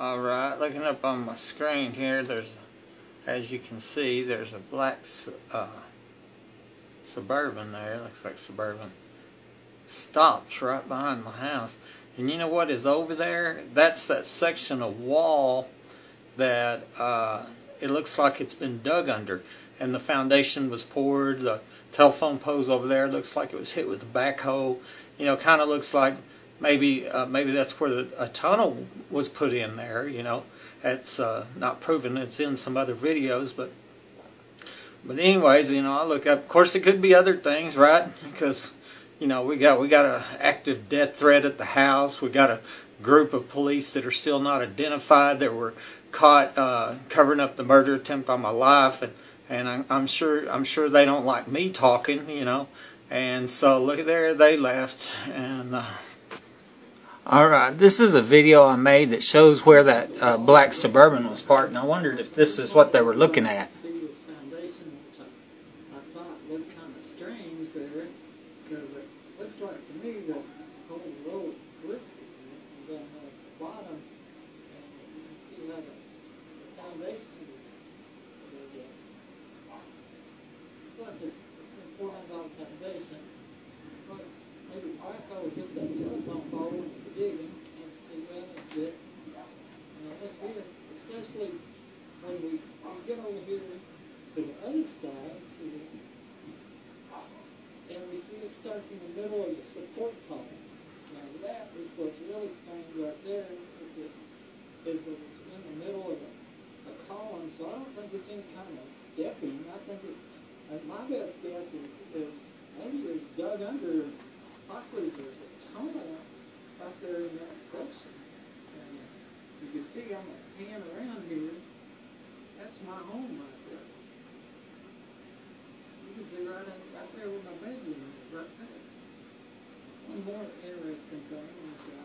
Alright, looking up on my screen here, there's, as you can see, there's a black uh, Suburban there. Looks like Suburban. Stops right behind my house. And you know what is over there? That's that section of wall that uh, it looks like it's been dug under. And the foundation was poured. The telephone poles over there looks like it was hit with a backhoe. You know, kind of looks like maybe uh, maybe that's where the, a tunnel was put in there. You know, it's uh, not proven. It's in some other videos, but but anyways, you know, I look up. Of course, it could be other things, right? Because you know we got we got a active death threat at the house. We got a group of police that are still not identified that were caught uh, covering up the murder attempt on my life, and and I'm, I'm sure I'm sure they don't like me talking, you know. And so look at there, they left, and. Uh, Alright, this is a video I made that shows where that uh, black Suburban was parked, and I wondered if this is what they were looking at. This looks like to me the whole row of bricks is missing down there at the bottom, and you can see how the, the foundation is, is uh, it's like a, it's been four hundred dollar foundation, but maybe Michael hit that telephone pole when he's digging, and see, well, it's this, and I think we, especially when we, get over here to the other side, and we see it starts in the middle of the support column. Now that is what's really strange right there, is it, is that it's in the middle of a, a column, so I don't think it's any kind of stepping, I think it, my best guess is, is maybe it's dug under, possibly there's a tunnel out there in that section. And you can see the pan around here, that's my home right there. You can see right, in, right there where my bedroom is, right there. One more interesting thing is, uh,